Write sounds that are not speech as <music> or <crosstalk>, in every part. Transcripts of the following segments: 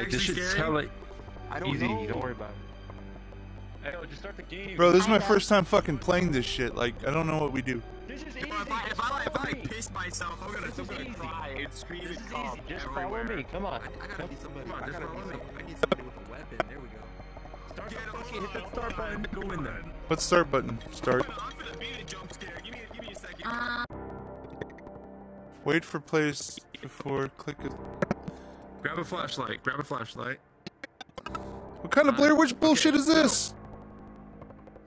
Alright, this actually shit's scary? hella I don't easy. know. Don't worry about it. Hey, yo, just start the game. Bro, this is my first time fucking playing this shit. Like, I don't know what we do. This is If easy. I, if I, if I, if I like piss myself, I'm gonna, I'm gonna easy. cry and scream This and cough easy. Just everywhere. follow me. Come on. I, I gotta be somebody. Come on, I gotta follow me. some, I need somebody with a weapon. There we go. Start the Get fucking hit that on. start button. Go in there. What's start button? Start. I'm finna beat a jump scare. Give me, give me a second. Um, Wait for place before click it. Grab a flashlight. Grab a flashlight. What kind of uh, Blair Witch bullshit is so- this?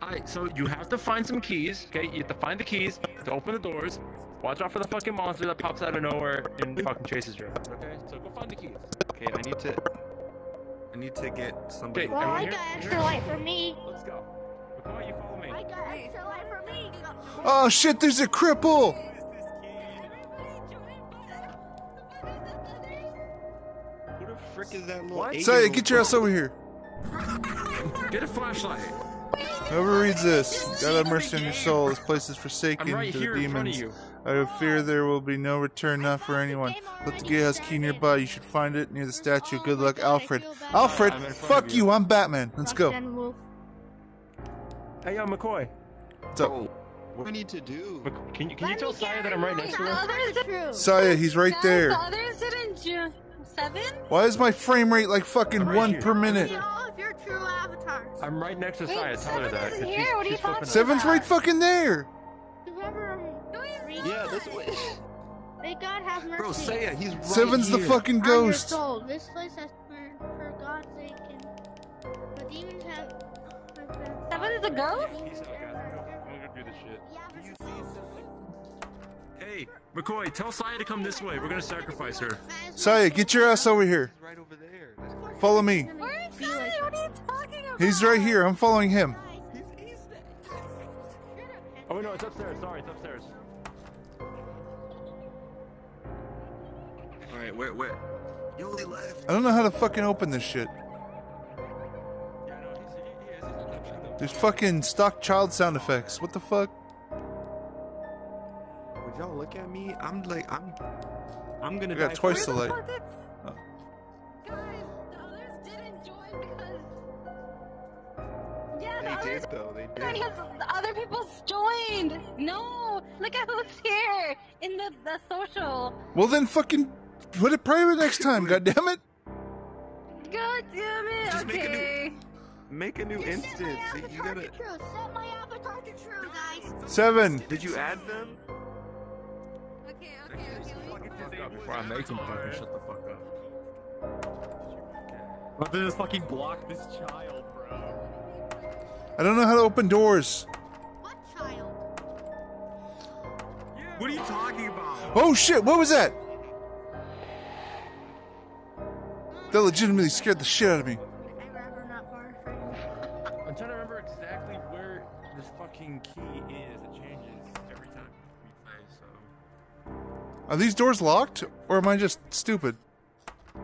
Alright, so you have to find some keys. Okay, you have to find the keys to open the doors. Watch out for the fucking monster that pops out of nowhere and fucking chases your ass. Okay, so go find the keys. Okay, I need to. I need to get somebody. Okay, well, I here? got Here? extra light for me. Let's go. McCoy, you follow me. I got extra light for me. Oh shit, there's a cripple! Frick is that little? What? Saya, get your ass over here. <laughs> Get a flashlight. Whoever reads this, God have mercy on your soul. This place is forsaken I'm right to the in front of demons. I fear there will be no return, not for anyone. Look the gatehouse key nearby. You should find it near the statue. Good luck, Alfred. Alfred, I'm in front fuck you. you. I'm Batman. Let's go. Roxanne Wolf. Hey, yo, McCoy. What's up? Oh, what do I need to do? Can you can you tell me Saya that I'm right next to The her? others are true. Saya, he's right there. The others didn't ju- seven? Why is my frame rate like fucking right one here. per minute? See all of your true avatars. I'm right next to Saya. Tell her Seven that. isn't 'cause here. she's- What are you she's talking out. Seven's right fucking there. Whoever reads Yeah, this way. May God have mercy. Bro, Saya, he's right Seven's the here. fucking on your ghost. soul. This place has burned for God's sake, and the demons have. have Seven is a ghost? Peace out, guys. I'm gonna- I'm gonna go do this shit. Yeah, but Hey, McCoy, tell Saya to come this way. We're gonna sacrifice her. Saya, get your ass over here. Right over there. Follow me. Where is Seven? What are you talking about? He's right here. I'm following him. Oh no, it's upstairs. Sorry, it's upstairs. All right, where, where? You only left. I don't know how to fucking open this shit. Yeah, no, he's, he, he is. He's in the- There's fucking stock child sound effects. What the fuck? Would y'all look at me? I'm like, I'm, I'm gonna I got die twice first. the light. Oh. Guys, others didn't because. Yeah, the They others did though. They did. because other people joined. No, look at who's here in the, the social. Well then fucking put it private next time, <laughs> God damn it! God damn it. Just make a new- Make a new instance. You gotta. Set my avatar to true, guys. Seven. Did you add them? Before I make him fucking shut the fuck up. But then just fucking block this child, bro. I don't know how to open doors. What child? What are you talking about? Oh shit, what was that? That legitimately scared the shit out of me. Are these doors locked? Or am I just stupid? Hey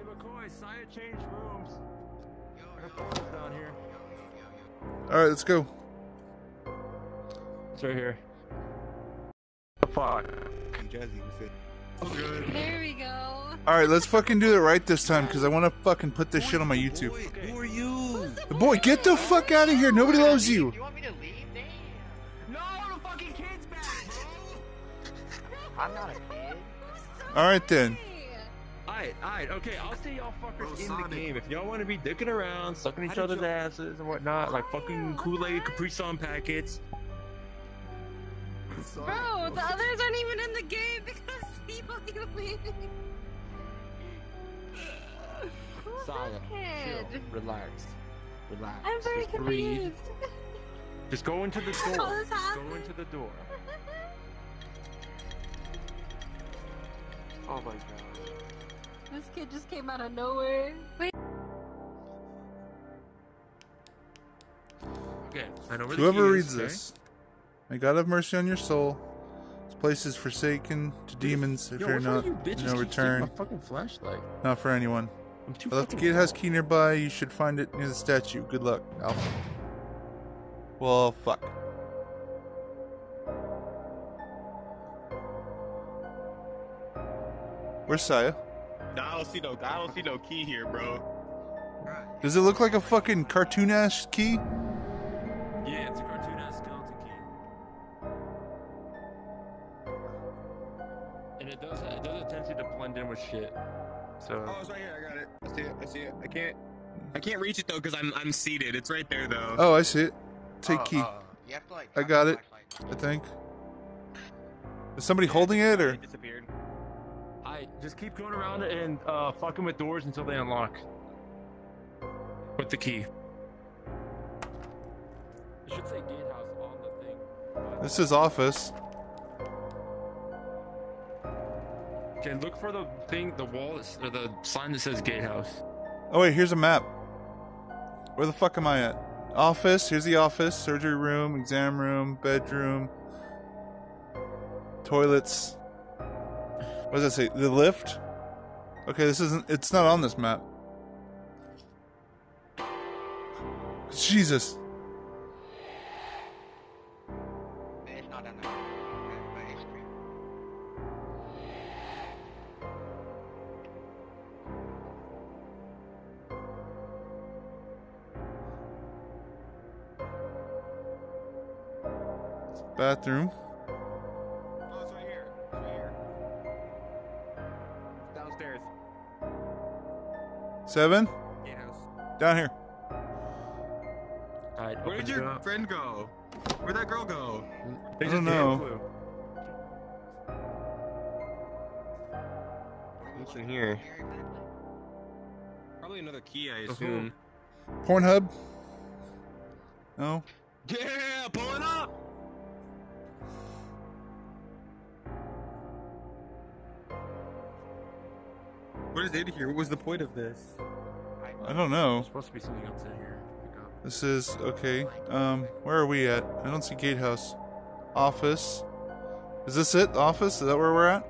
McCoy, Saya changed rooms. I got photos down here. Alright, let's go. It's right here. The fuck? Jazzy. There we go. Alright, let's fucking do it right this time, because I want to fucking put this shit on my YouTube. Boy, who are you? Boy, get the fuck out of here. Nobody loves you. You want me to leave? Alright then. Alright, alright, okay, I'll see y'all fuckers Bro, in the game. If y'all want to be dicking around, sucking each other's you- asses and whatnot, like fucking Kool-Aid, Capri Sun packets. Bro, the others aren't even in the game because people you win. Who's Saya, chill, relax, relax. I'm very Just breathe. confused. Just go into the <laughs> door. All this Just happened. go into the door. <laughs> Oh my god. This kid just came out of nowhere. Wait, Okay, I know where the Whoever key reads is, okay? this, may God have mercy on your soul. This place is forsaken to demons. If Yo, you're what's wrong not, with you bitches no keep taking return. My fucking flashlight. Not for anyone. I'm too I left the fucking- gatehouse key nearby. You should find it near the statue. Good luck, Alpha. Well, fuck. Where's Saya? I don't see no, I don't see no key here, bro. Does it look like a fucking cartoon ass key? Yeah, it's a cartoon ass skeleton key. And it does it does a tendency to blend in with shit. So Oh, it's right here. I got it. I see it. I see it. I can't. I can't reach it though because I'm I'm seated. It's right there though. Oh, I see it. Take Oh, key. oh, you have to like. I got it. I think. Is somebody holding it or? It disappeared. I just keep going around and uh, fucking with doors until they unlock. With the key. It should say gatehouse on the thing. but- This is office. Okay, look for the thing, the wall, is- or the sign that says gatehouse. Oh wait, here's a map. Where the fuck am I at? Office. Here's the office. Surgery room, exam room, bedroom, toilets. What does that say? The lift. Okay, this isn't. It's not on this map. Jesus. It's Seven. Gatehouse. Down here. Alright, Where did your up. friend go? Where'd that girl go? They I just don't know. a. What's in here? Probably another key, I assume. Pornhub. No. Yeah, pull it up. What is in here? What was the point of this? I don't know. There's supposed to be something else in here. to pick up. This is okay. Um, where are we at? I don't see gatehouse. Office. Is this it? Office? Is that where we're at?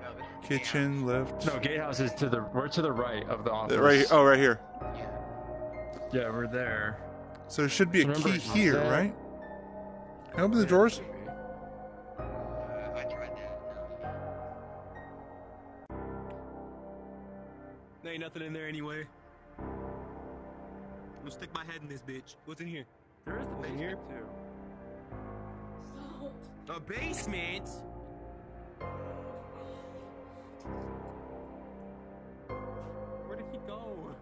No, this is Kitchen, lift. No, gatehouse is to the we're to the right of the office. Right. here- Oh, right here. Yeah. Yeah, we're there. So there should be a Remember, key here, that- right? Can I open the doors? Nothing in there anyway. I'm gonna stick my head in this bitch. What's in here? There is the In here? basement too. A basement? Where did he go?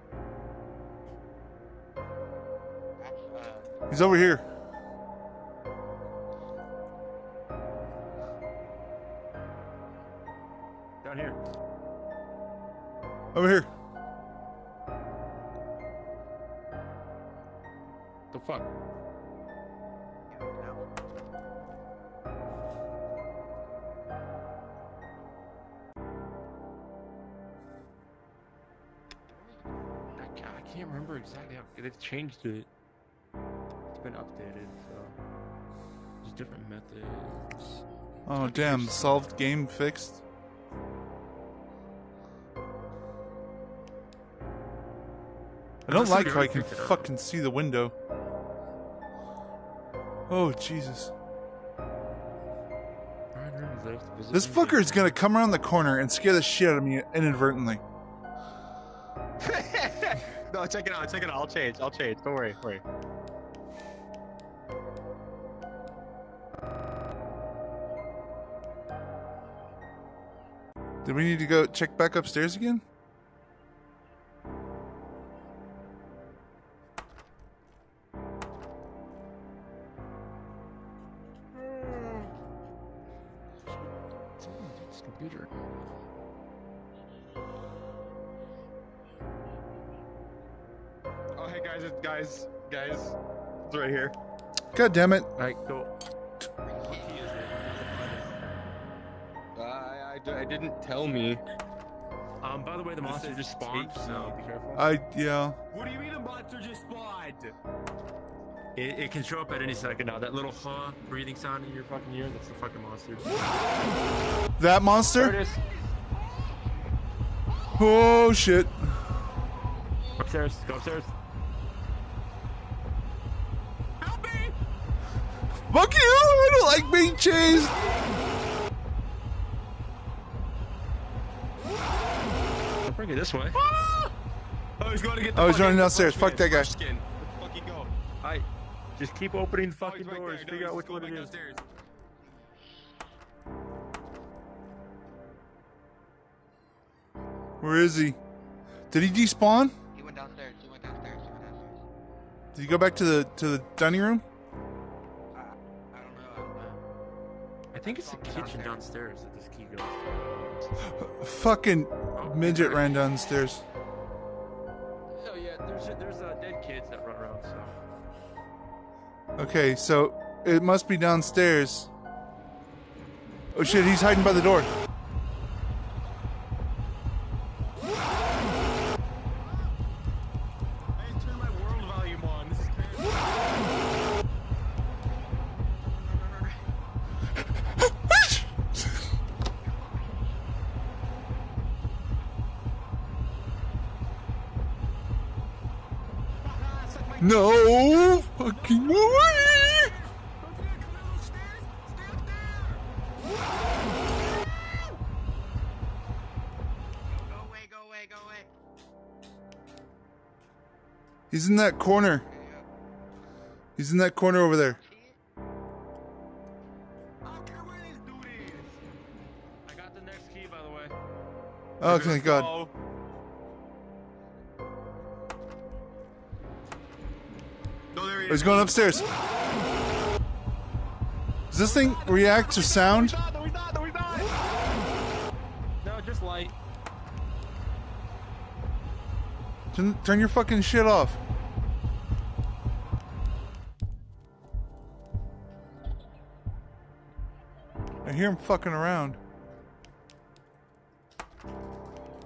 He's over here. Down here. Over here. They've changed it. It's been updated, so there's different methods. Oh damn! Solved game fixed. I don't like how I can picked it up. fucking see the window. Oh Jesus! Ryan Reynolds lives to visit This him fucker is gonna come around the corner and scare the shit out of me inadvertently. <laughs> <laughs> no, check it out. Check it out. I'll change. I'll change. Don't worry. Don't worry. Do we need to go check back upstairs again? God damn it! Alright, go. Uh, I, I, d- I didn't tell me. Um, by the way, the monster just spawned, tape so be careful. I yeah. What do you mean the monster just spawned? It, it can show up at any second now. That little huh breathing sound in your fucking ear, that's the fucking monster. That monster? is. Oh shit! Upstairs. Go upstairs. Fuck you! I don't like being chased. Bring it this way. Ah! Oh, he's going to get the Oh, he's running downstairs. Fuck that guy. skin. Let's fucking go. Alright. Just keep opening the Oh, fucking he's right doors. No, Figure out which one it is. downstairs. Where is he? Did he despawn? He went downstairs. He went downstairs. He went downstairs. Did he go back to the to the dining room? Think it's the kitchen downstairs that this key goes. To. Fucking midget ran downstairs. Oh yeah, there's there's uh, dead kids that run around. So Okay, so it must be downstairs. Oh shit, he's hiding by the door. No fucking way! Go away. Go away. Go away. He's in that corner. He's in that corner over there. I don't care where this dude is. I got the next key, by the way. Oh, thank God. He's going upstairs. Does this thing react to sound? No, he's not. No, he's not. No, just light. Turn, turn your fucking shit off. I hear him fucking around.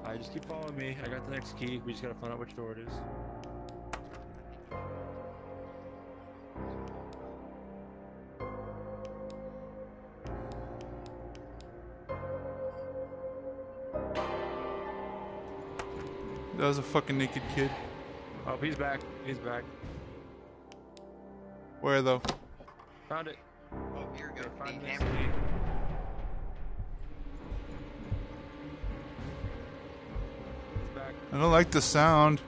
Alright, just keep following me. I got the next key. We just gotta find out which door it is. That was a fucking naked kid. Oh, he's back. He's back. Where though? Found it. Oh, here we go. Find The this hammer. back. I don't like the sound.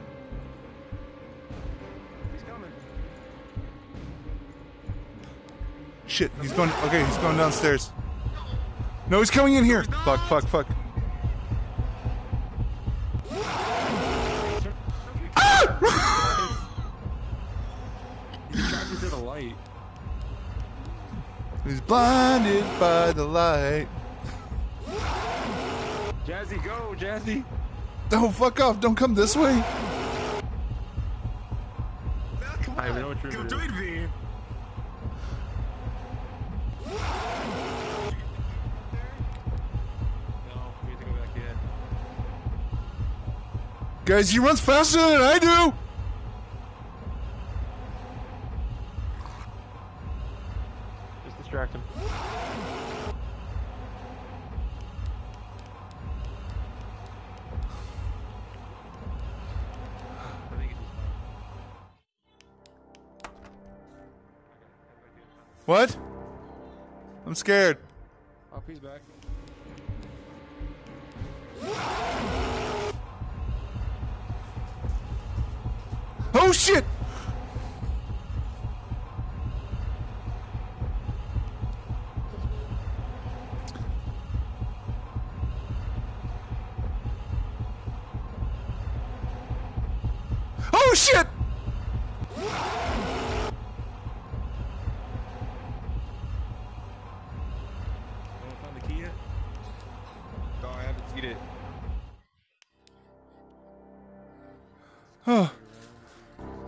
He's coming. Shit, he's going. Okay, he's going downstairs. No, he's coming in here. Fuck, fuck, fuck. He's blinded by the light. Jazzy, go, Jazzy. Oh, fuck off. Don't come this way. Come I on. know what you're Go gonna join me. No, we have to go back in. Guys, he runs faster than I do. Distract him. I think it's just fine. What? I'm scared. Oh, he's back. Oh shit!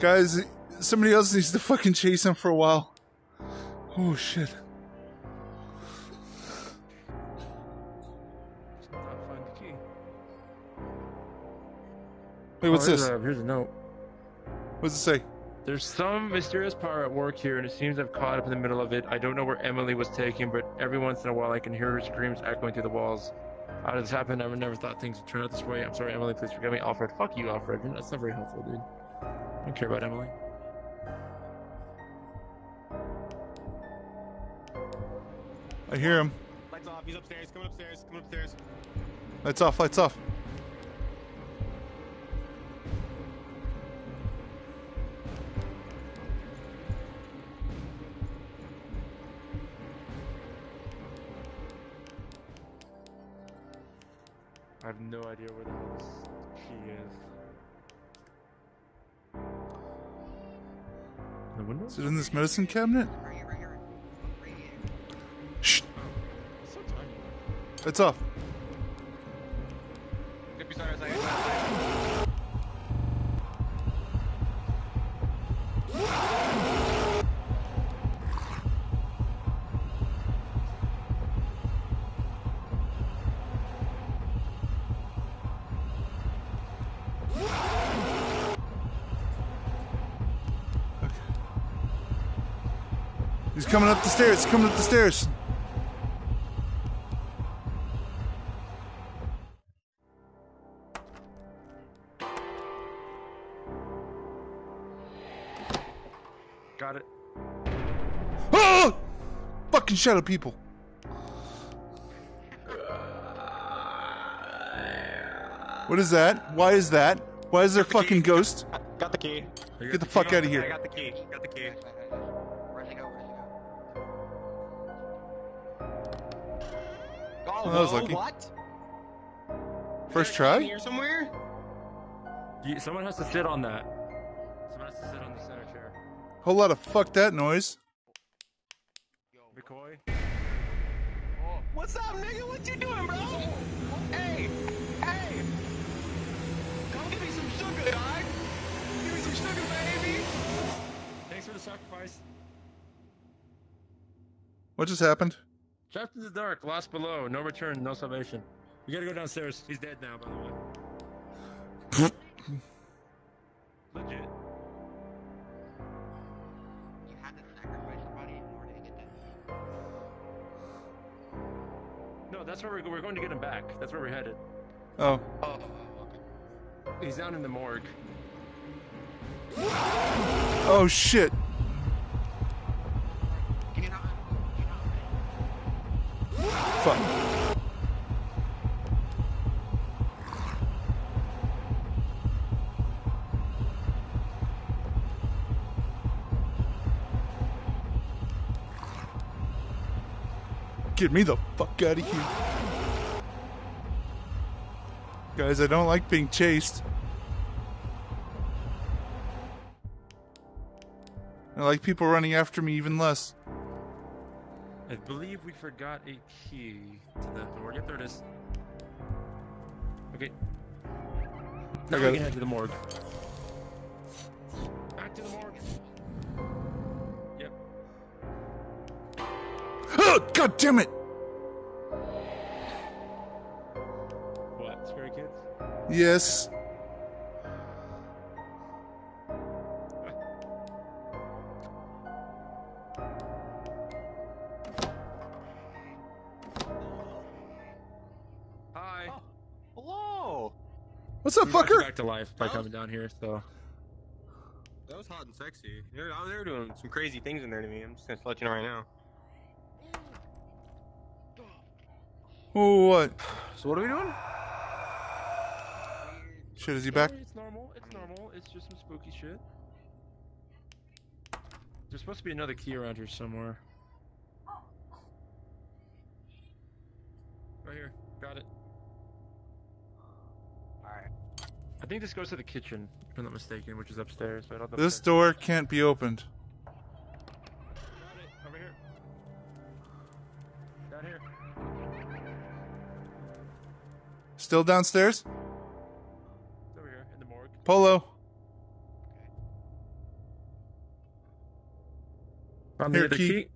Guys, somebody else needs to fucking chase him for a while. Oh shit. Just not find the key. Wait, what's Oh, here's this? A, here's a note. What's it say? There's some mysterious power at work here, and it seems I've caught up in the middle of it. I don't know where Emily was taken, but every once in a while I can hear her screams echoing through the walls. How did this happen? I never, never thought things would turn out this way. I'm sorry, Emily. Please forgive me. Alfred. Fuck you, Alfred. That's not very helpful, dude. I don't care about Emily. I hear him. Lights off. He's upstairs. Come upstairs. Come upstairs. Lights off. Lights off. I have no idea where the hell Is it in this medicine cabinet? Shh. It's off. He's coming up the stairs. He's coming up the stairs. Got it. Oh! Fucking shadow people. What is that? Why is that? Why is there fucking ghost? Got the key. Get the fuck out of I here. got the key. Got the key. Oh, Oh, that was lucky. what? First In try? Here somewhere? You, someone has to sit on that. Someone has to sit on the center chair. Whole lot of fuck that noise. McCoy? What's up, nigga? What you doing, bro? Hey, hey. Come give me some sugar, dog. Give me some sugar, baby. Thanks for the sacrifice. What just happened? Trapped in the dark, lost below, no return, no salvation. You gotta go downstairs. He's dead now, by the way. <laughs> Legit. You had to sacrifice somebody in order to get that. No, that's where we're, we're going to get him back. That's where we're headed. Oh. Oh, oh, oh, okay. He's down in the morgue. Oh shit. Can you not? Can you not? Fuck. Get me the fuck out of here. Guys, I don't like being chased. I like people running after me even less. I believe we forgot a key to the door. Yep, there it is. Okay. Now we can head to the morgue. God damn it! What? Scary kids? Yes. Hi. Oh, hello. What's up, We brought you fucker? Back to life by coming down here. So That was hot and sexy. They're out there doing some crazy things in there to me. I'm just gonna let you know right now. What? So what are we doing? Shit, is he back? It's normal. It's normal. It's just some spooky shit. There's supposed to be another key around here somewhere. Right here. Got it. Alright. I think this goes to the kitchen, if I'm not mistaken, which is upstairs. But I'll This door can't be opened. Still downstairs? It's over here in the morgue. Polo. Found Here, the key. key.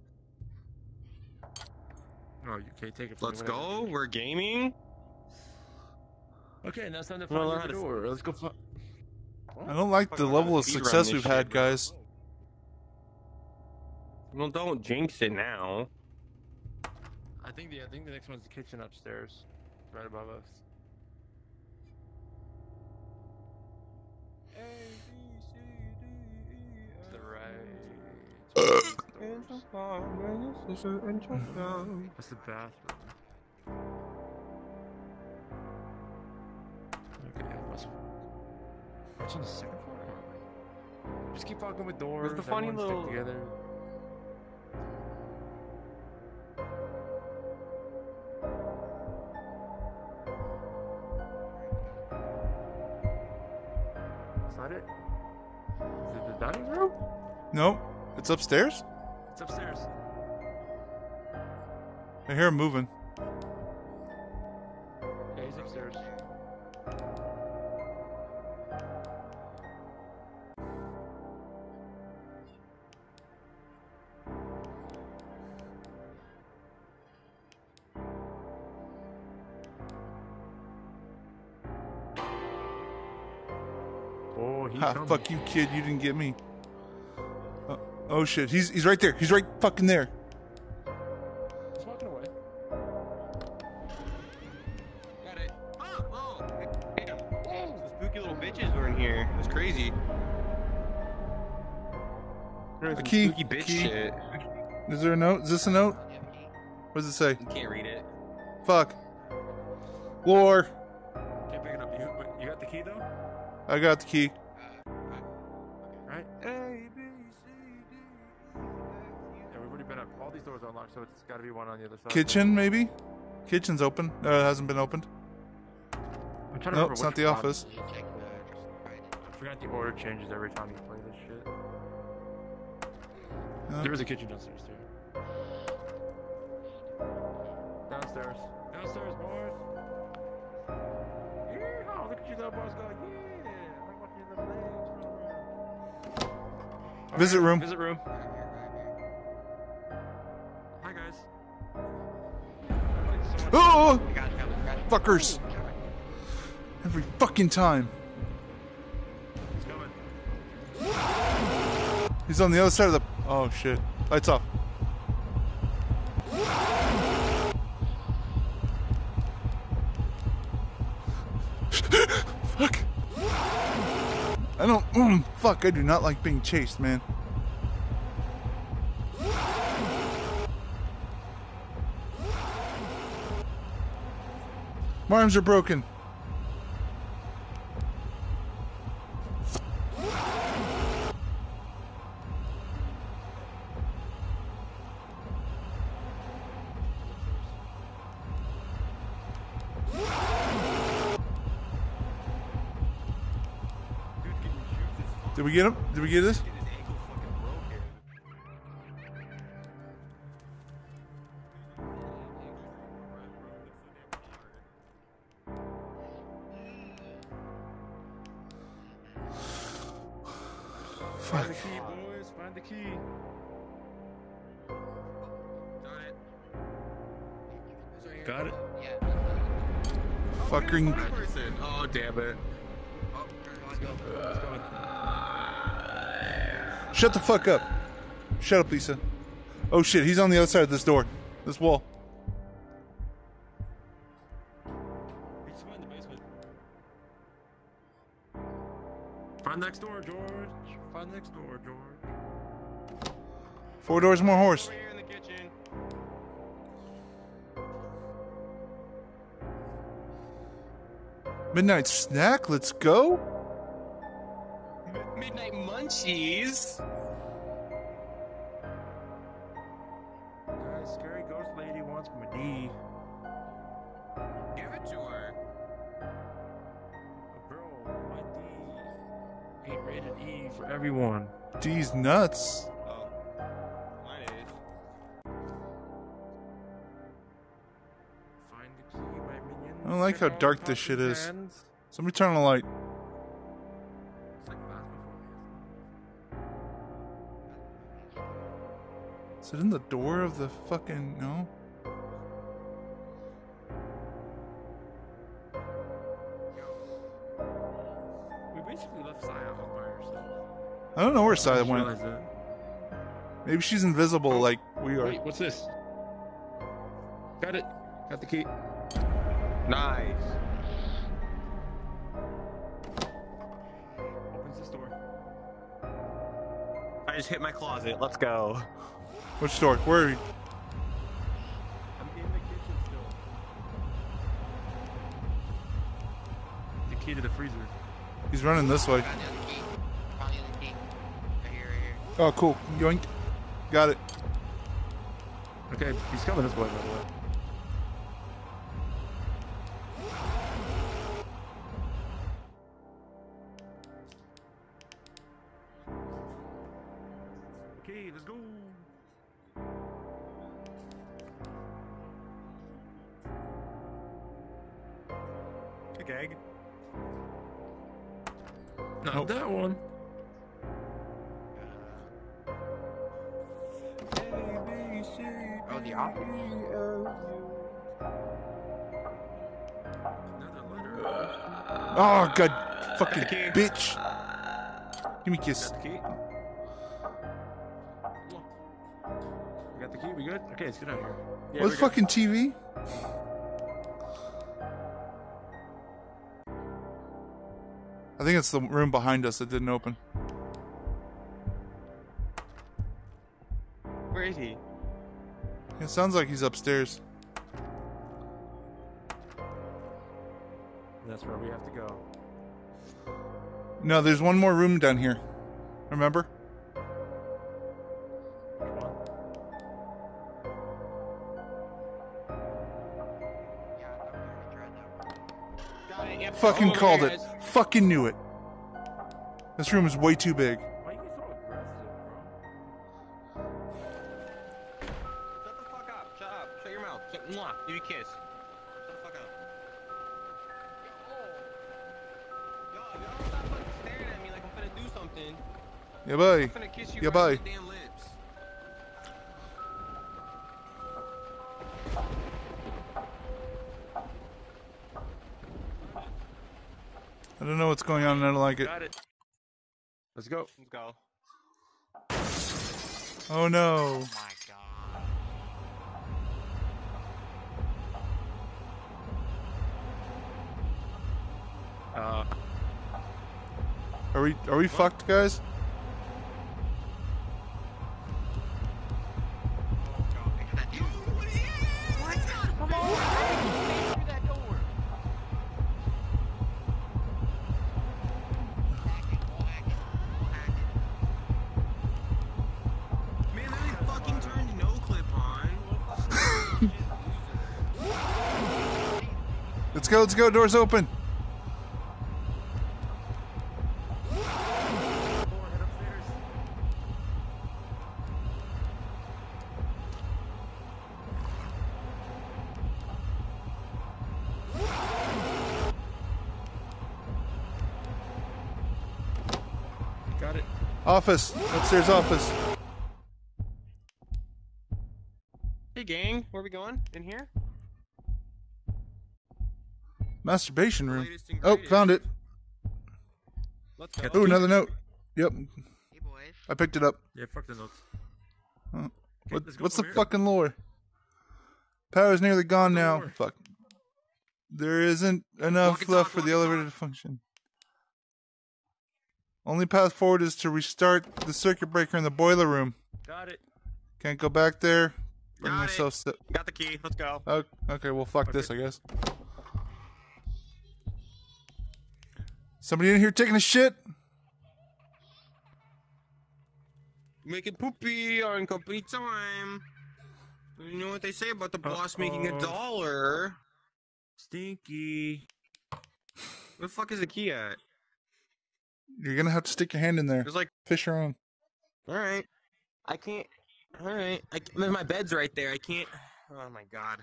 Oh, you okay? Take it. From Let's me, go. We're gaming. Okay, now it's time to find learn the how to- door. Let's go. Fi- I don't like the level of success we've had, guys. Well, don't jinx it now. I think the I think the next one's the kitchen upstairs, right above us. A B C D E. F. To the right. That's the bathroom. Okay, what's what's on the second floor? Just keep fucking with doors. There's the funny little- together. It's upstairs? It's upstairs. I hear him moving. Yeah, he's upstairs. Oh, he's Ha, coming. fuck you, kid. You didn't get me. Oh shit. He's he's right there. He's right fucking there. He's walking away. Got it. Oh, oh. Damn. Some spooky little bitches were in here. It was crazy. A key. Spooky bitch Key. shit. Is there a note? Is this a note? What does it say? You can't read it. Fuck. Lore. Can't pick it up. You, you got the key though? I got the key. Kitchen, maybe? Kitchen's open. Uh, it hasn't been opened. I'm trying to Nope, remember it's not the office. You check the right. I forgot the order changes every time you play this shit. Uh, There is a kitchen downstairs too. Downstairs. Downstairs, boys. Yeah, look at you little boys go. Yeah. Like watching your little legs run around. Visit room. Visit room. Oh! Fuckers. Every fucking time. He's on the other side of the. Oh shit. Lights off. <laughs> fuck. I don't. Mm, fuck, I do not like being chased, man. My arms are broken. Did we get him? Did we get this? Find the key, boys. Find the key. Got it. Yeah. Fucking. Person. Oh, damn it. Oh, let's go. Shut the fuck up. Shut up, Lisa. Oh shit, he's on the other side of this door. This wall. Next door, George. Four doors, more horse. Over here in the kitchen. Midnight snack, let's go. Midnight munchies. Everyone. D's nuts. Oh. Mine is. Find the key. I don't like how dark this shit is. hands. Somebody turn on the light. It's like fast before Is it in the door of the fucking no? I don't know where Saya Just went. realized that. Maybe she's invisible oh. like we are. Wait, what's this? Got it. Got the key. Nice. Opens this door. I just hit my closet. Let's go. Which door? Where are you? I'm in the kitchen still. The key to the freezer. He's running this way. Oh, cool. Yoink. Got it. Okay, he's coming this way, by the way. Fucking key. bitch. Give me a kiss. Got the key. We got the key. We good? Okay, let's get out of here. Yeah, What's we're fucking TV? I think it's the room behind us that didn't open. Where is he? It sounds like he's upstairs. That's where we have to go. No, there's one more room down here. Remember? Which one? Yeah, I thought we already tried that one. Got oh, it. Yep. Fucking Over called it. Fucking knew it. This room is way too big. Lips. I don't know what's going on and I don't like it. Got it. Let's go. Let's go. Oh no. my god. Uh, Are we are we fucked, guys? Let's go, doors open. got it. Office. Upstairs office. Hey, gang, where are we going? In here? Masturbation room. Oh, found it. Let's. Oh, another note. Yep. Hey boys. I picked it up. Yeah, fuck the notes. Huh. Okay, What, what's the here. fucking lore? Power's nearly gone the now. lore? Fuck. There isn't enough Walk left talk, for the and elevator to function. Only path forward is to restart the circuit breaker in the boiler room. Got it. Can't go back there. Bring Got it. myself. St- Got the key. Let's go. oh, okay, well, fuck this, I guess. Somebody in here taking a shit? Making poopy on company time. You know what they say about the boss making a dollar? Stinky. Where the fuck is the key at? You're gonna have to stick your hand in there. There's like, Fish around. all right, I can't. All right, I, my bed's right there. I can't. Oh my god.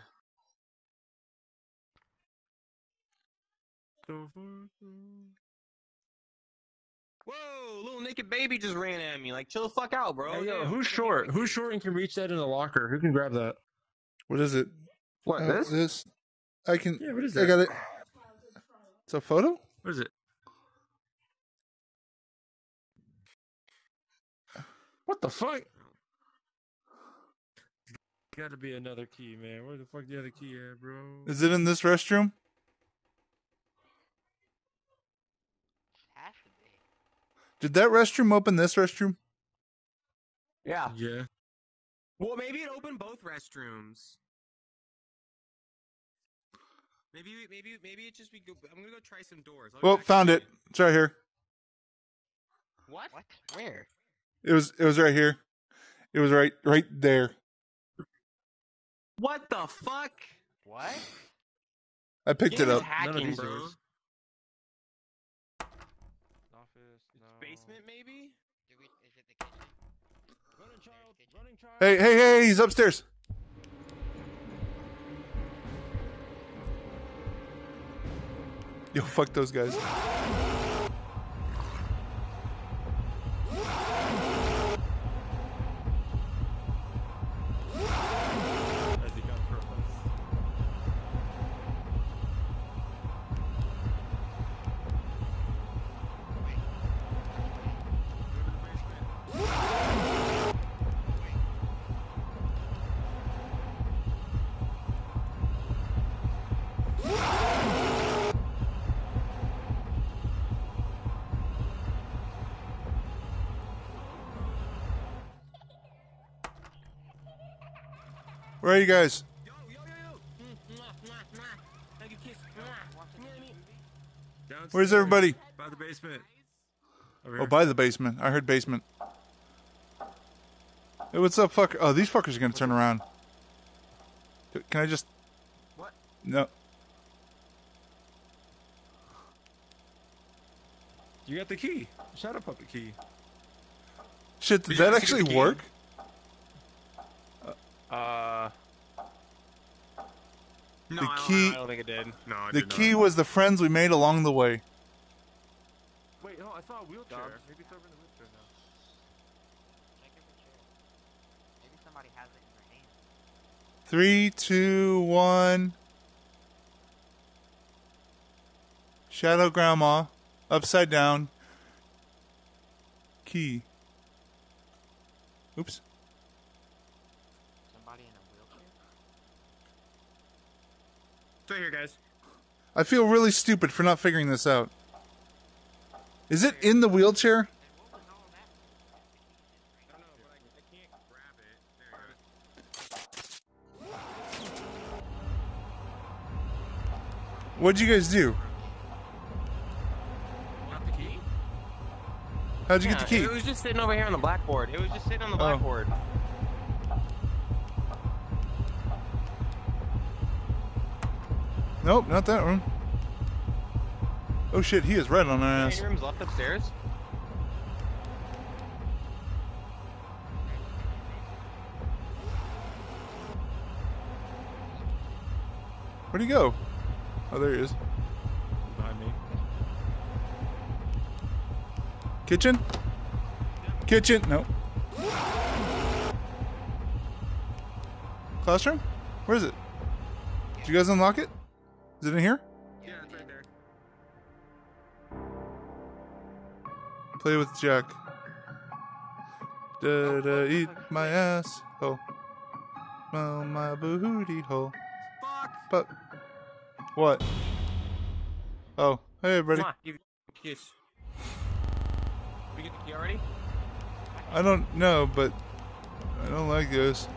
Whoa, little naked baby just ran at me. Like, chill the fuck out, bro. Hey, yo, who's short? Who's short and can reach that in the locker? Who can grab that? What is it? What, Uh, this? This. I can. Yeah, what is I that? got it. It's a photo? What is it? What the fuck? Got to be another key, man. Where the fuck the other key at, bro? Is it in this restroom? Has to be. Did that restroom open this restroom? Yeah. Yeah. Well, maybe it opened both restrooms. Maybe, maybe, maybe it just we go. I'm gonna go try some doors. I'll Well, found in a it. It's right here. What? What? Where? It was. It was right here. It was right. Right there. What the fuck? What? I picked it up. Hacking, None of these bro. doors. Office. No. Basement, maybe. Do we, is it the kitchen? Go to Charles child. Hey, hey, hey, he's upstairs. Yo, fuck those guys. Where are you guys? Where's everybody? By the basement. Oh, by the basement. I heard basement. Hey, what's up, fucker? Oh, these fuckers are gonna turn around. Can I just? What? No. You got the key. Shadow puppet key. Shit, did Did that actually actually get the key? work? Uh, No, The I key- I don't think it did. No, I The did key not. was the friends we made along the way. wait, no, I saw a wheelchair. Dobbs. Maybe it's over in the wheelchair now. Check every chair. Maybe somebody has it in their hand. Three, two, one. Shadow Grandma, upside down. Key. Oops. Somebody in a wheelchair? Stay here, guys. I feel really stupid for not figuring this out. Is it in the wheelchair? What was all that? I don't know, but I, I can't grab it. There you go. What'd you guys do? Got the key? How'd you get the key? It was just sitting over here on the blackboard. It was just sitting on the Oh. blackboard. Nope, not that room. Oh shit, he is right on our ass. Any rooms left upstairs? Where'd he go? Oh, there he is. behind me. Kitchen? Kitchen? No. Classroom? Where is it? Did you guys unlock it? Is it in here? Yeah, it's right there. Play with Jack. Da da eat my ass. Oh. Smell my booty hole. Fuck! But. What? Oh. Hey, everybody. Come on, give you a kiss. We get the key already? I don't know, but. I don't like this.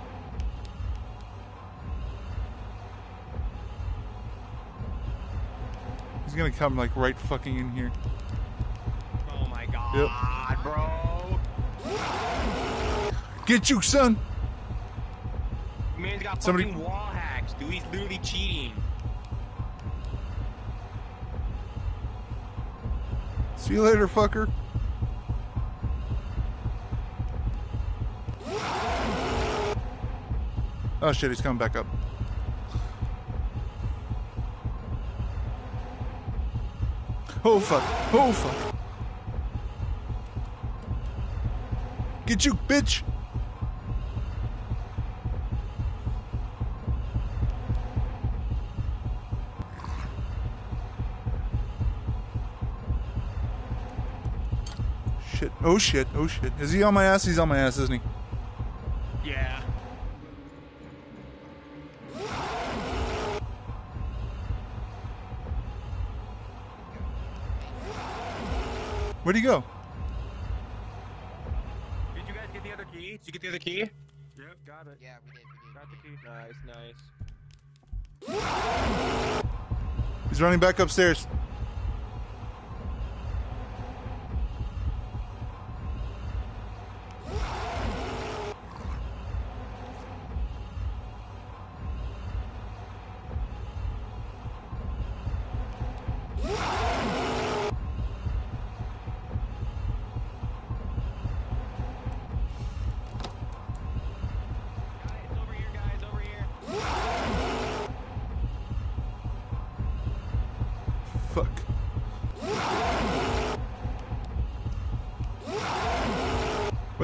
He's gonna come, like, right fucking in here. Oh my god, bro! Get you, son! Man's got Somebody- fucking wall hacks, dude. He's literally cheating. See you later, fucker. Oh shit, he's coming back up. Oh fuck. Oh fuck. Get you, bitch! Shit. Oh shit. Oh shit. Is he on my ass? He's on my ass, isn't he? Where'd he go? Did you guys get the other key? Did you get the other key? Yep, got it. Yeah, we did. We did. Got the key. Nice, nice. He's running back upstairs.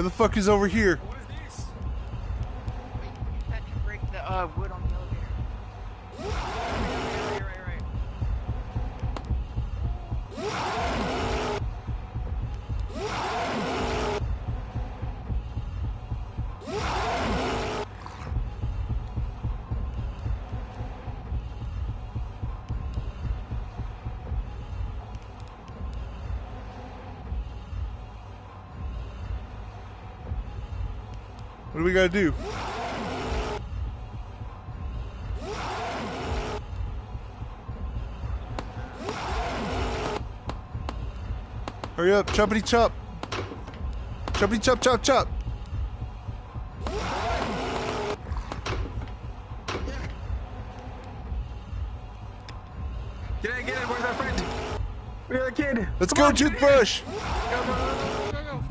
Where the fuck is over here? What do we gotta do? Hurry up, choppity chop. Choppity chop chop chop. Get in, get in. Where's our friend? Where's our kid? Let's Come go, on, toothbrush. Go, go, go, go.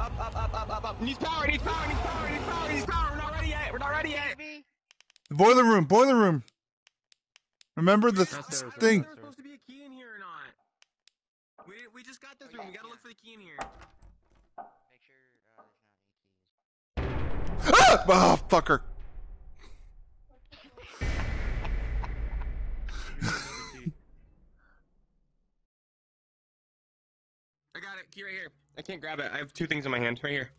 Up, up, up, up, up, up. Needs power, needs power, needs power, needs power, needs power. We're not ready yet. We're not ready yet. Boiler room, boiler room. Remember the th- there, thing. There's supposed to be a key in here or not? We, we just got this room. We gotta look for the key in here. Make sure uh, there's not any keys. Ah! Oh, fucker. <laughs> I got it. Key right here. I can't grab it. I have two things in my hand. Right here.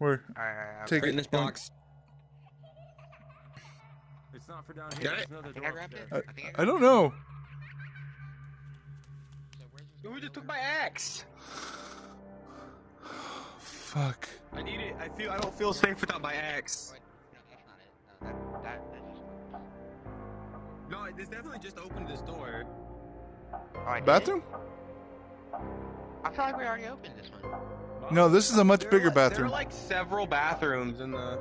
Right it. in this box. It's not for down here. Got it? I think I grabbed it. upstairs. I think I I don't know. it. So Who just took my axe? Fuck. I need it. I feel. I don't feel safe without my axe. No, that's not it. No, that, that, that's. No, this definitely just opened this door. Oh, I? Bathroom? I feel like we already opened this one. No, this is a much There bigger like- There bathroom. are like several bathrooms in the.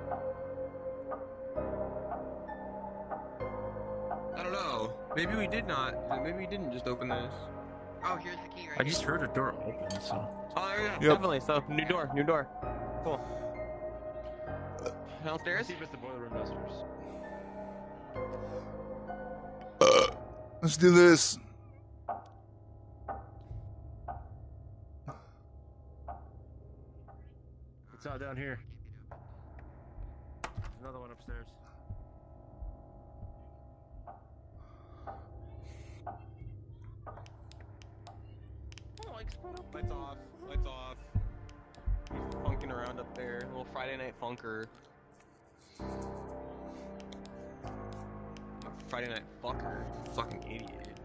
I don't know. Maybe we did not. Maybe we didn't just open this. Oh, here's the key right I here. just heard a door open, so. Oh yeah, Yep. definitely. So new door, new door. Cool. Uh, downstairs. Let's see if it's the boiler room downstairs. Let's do this. It's out down here. There's another one upstairs. Lights off. Lights off. He's funking around up there. Little Friday night funker. Friday night fucker. Fucking idiot.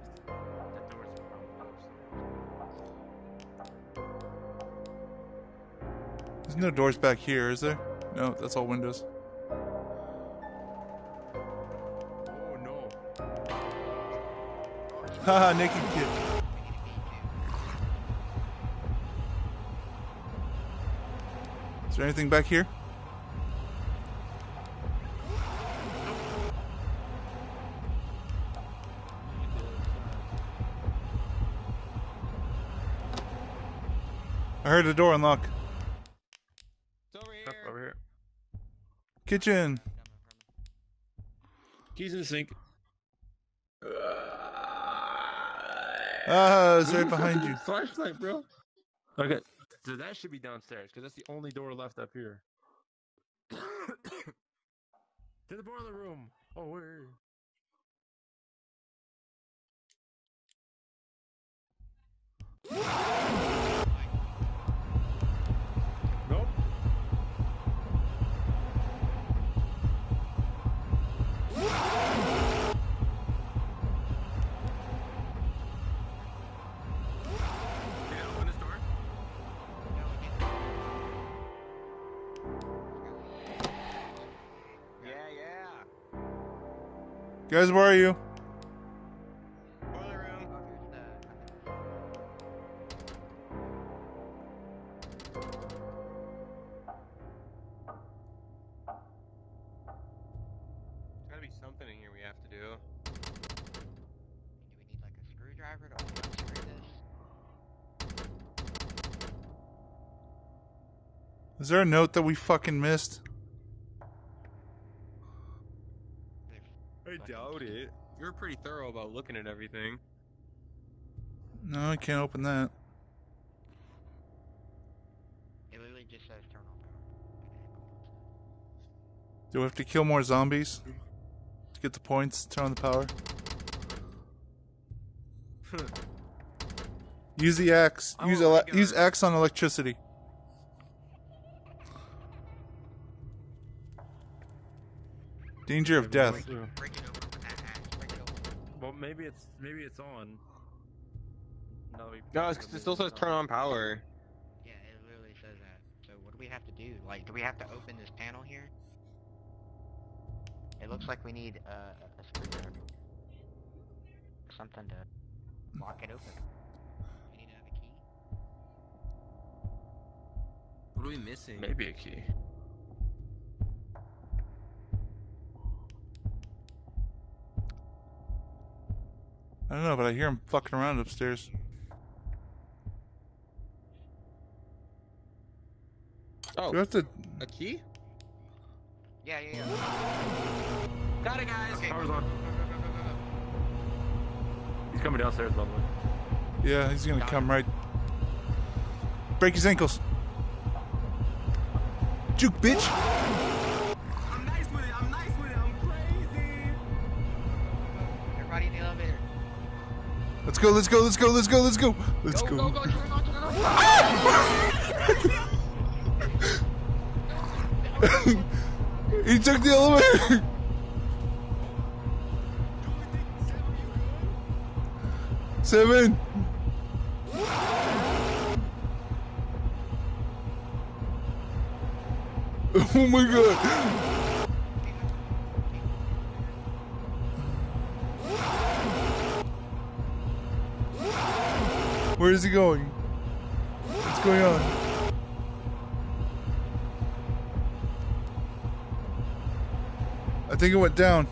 No doors back here, is there? No, that's all windows. Oh no. Haha, naked kid. Is there anything back here? I heard the door unlock. It's over Up here. over here. Kitchen. Keys in the sink. Ah, it's right behind you. Flashlight, bro. Okay. So that should be downstairs, because that's the only door left up here. <coughs> to the boiler room. Oh, where? Nope. <laughs> screwdriver to unscrew this? Is there a note that we fucking missed? I it. You're pretty thorough about looking at everything. No, I can't open that. It literally just says turn on power. Do we have to kill more zombies to get the points? Turn on the power. <laughs> Use the axe. Oh Use my ele- use axe on electricity. Danger of death. Break it Well, maybe it's maybe it's on. Now that we- No, it's, it still says turn on power. Yeah, it literally says that. So what do we have to do? Like, do we have to open this panel here? It looks like we need uh, a screwdriver. Something to lock it open. We need to have a key. What are we missing? Maybe a key. I don't know, but I hear him fucking around upstairs. Oh, Do we have to? a key? Yeah, yeah, yeah. Got it, guys. Okay. Power's on. He's coming downstairs, by the way. Yeah, he's gonna come right. Break his ankles. Juke, bitch. Let's go. Let's go. Let's go. Let's go. Let's go. Let's go. Go, go, turn it on, turn it on. he took the elevator. Seven. Oh my god. Where is he going? What's going on? I think it went down.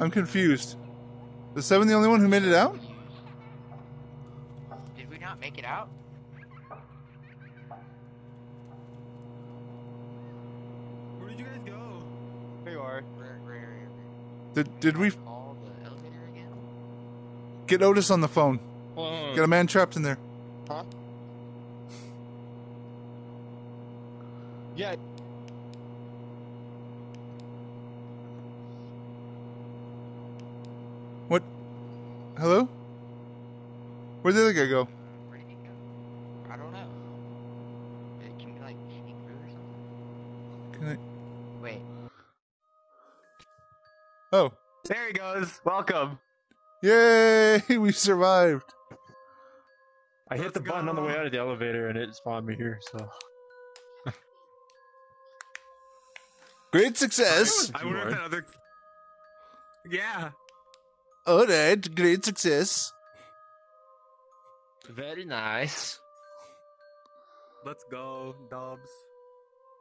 I'm confused. Is Seven the only one who made it out? Did we not make it out? Where did you guys go? Here you are. Where, where, where, Did Did we call the elevator again? get Otis on the phone? Hold on. Got a man trapped in there. Huh? Yeah. Hello? Where'd the other guy go? Where did he go? I don't know. Can we like sneak through or something? Can I? Wait. Oh, There he goes. Welcome. yay! <laughs> We survived. I hit Let's the button on the way out of the elevator and it spawned me here. So Great success. I wonder if that other. Yeah. All right, great success. very nice. Let's go, Dubs.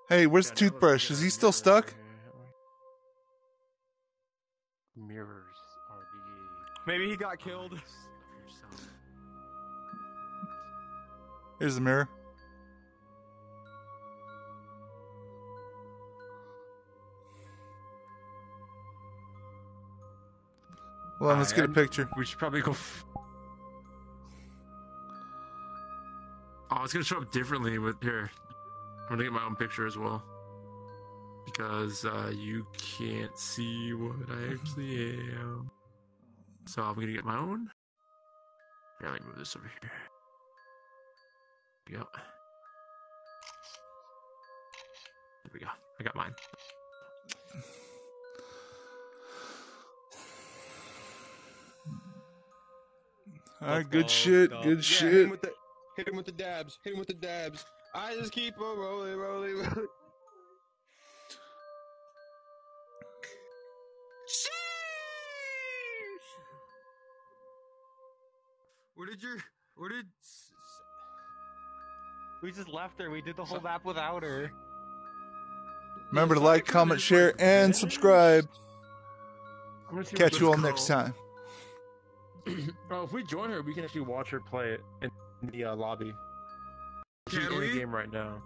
Hey, where's the Toothbrush? Is he still stuck? Mirrors are the Maybe he got killed. eyes of yourself. Here's the mirror. Well, let's get a picture. We should probably go. F- oh, it's gonna show up differently with here. I'm gonna get my own picture as well because uh, you can't see what I actually am. So I'm gonna get my own. Here, let me move this over here. There we go. There we go. I got mine. All right, good go, shit. go. Good Yeah, shit. Hit him, with the, hit him with the dabs. Hit him with the dabs. I just keep on rolling, rolling, rolling. <laughs> Where did your? Where did? s- s- We just left her. We did the whole map without her. Remember to like, comment, share, and subscribe. I'm gonna see Catch you all next time. <clears throat> oh, if we join her, we can actually watch her play it in the uh, lobby. She's Can in the game right now.